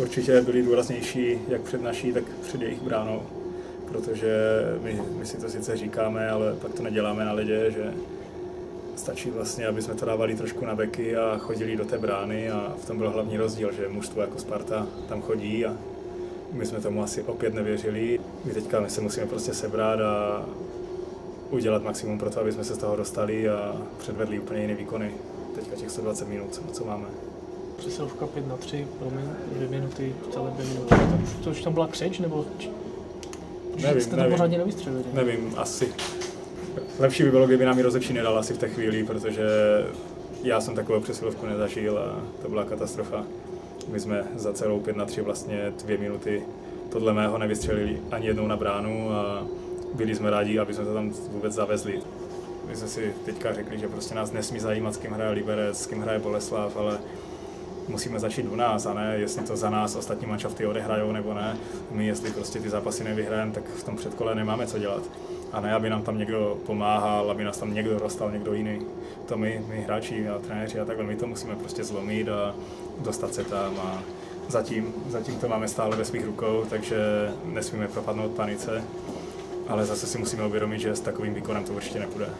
určitě byli důraznější jak před naší, tak před jejich bránou. Protože my, my si to sice říkáme, ale pak to neděláme na ledě, že stačí vlastně, aby jsme to dávali trošku na beky a chodili do té brány a v tom byl hlavní rozdíl, že mužstvo jako Sparta tam chodí a my jsme tomu asi opět nevěřili. My teďka my se musíme prostě sebrat a udělat maximum pro to, aby jsme se z toho dostali a předvedli úplně jiné výkony. Teďka těch 120 minut, co máme. Přesilovka 5 na 3, promiň, dvě minuty, celé dvě minuty. To, to už tam byla křeč, nebo nevím, jste to nevím, pořádně nevystřelili? nevím, asi. Lepší by bylo, kdyby nám ji rozhodčí nedal asi v té chvíli, protože já jsem takovou přesilovku nezažil a to byla katastrofa. My jsme za celou 5 na 3 vlastně dvě minuty podle mého nevystřelili ani jednou na bránu a byli jsme rádi, aby jsme to tam vůbec zavezli. My jsme si teďka řekli, že prostě nás nesmí zajímat, s kým hraje Liberec, s kým hraje Boleslav, ale musíme začít u nás a ne, jestli to za nás ostatní manšafty odehrajou nebo ne. My, jestli prostě ty zápasy nevyhrajeme, tak v tom předkole nemáme co dělat. A ne, aby nám tam někdo pomáhal, aby nás tam někdo dostal, někdo jiný. To my, my hráči a trenéři a takhle, my to musíme prostě zlomit a dostat se tam a zatím, zatím to máme stále ve svých rukou, takže nesmíme propadnout panice, ale zase si musíme uvědomit, že s takovým výkonem to určitě nepůjde.